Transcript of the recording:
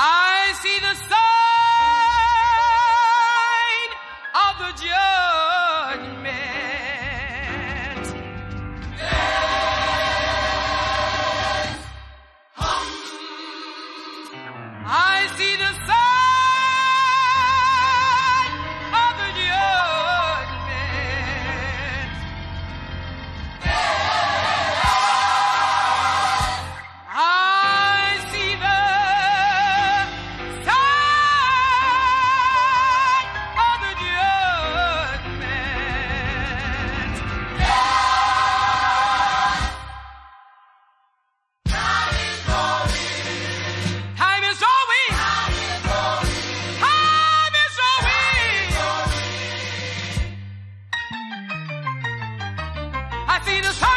I see the sign of the just. happiness.